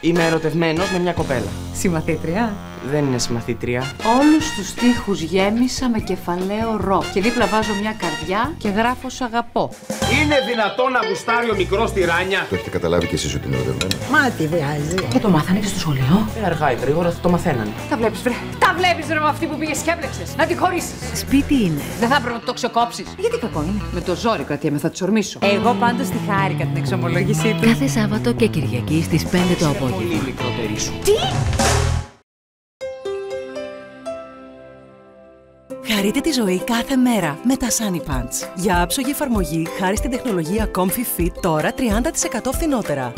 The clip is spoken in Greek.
Είμαι ερωτευμένος με μια κοπέλα. Συμμαθήτρια. Δεν είναι συμμαθήτρια. Όλους τους τοίχους γέμισα με κεφαλαίο ρο. Και δίπλα βάζω μια καρδιά και γράφω σ' αγαπώ. Είναι δυνατόν να γουστάρει ο μικρός τυράνια. Το έχετε καταλάβει κι εσείς ότι είναι ερωτευμένο. Μα τι βιάζει. Και το μάθανε και στο σχολείο. Ε, αργά ή γρήγορα θα το μαθαίνανε. Τα βλέπεις βρε. Τα βλέπεις ρε με αυτή που πήγες και έπλεξες. Να τη χωρίσεις. Σπίτι είναι. Δεν θα έπρεπε να το ξεκόψεις. Γιατί κακό είναι. Με το ζόρι κρατιέμαι, θα τη ορμήσω. Εγώ πάντως τη χάρηκα την εξομολόγησή του. Κάθε Σάββατο και Κυριακή στις 5 το απόγευμα. Πολύ μικρότερη Χαρείτε τη ζωή κάθε μέρα με τα Sunny Pants. Για άψογη εφαρμογή, χάρη στην τεχνολογία Comfy Fit, τώρα 30% φθηνότερα.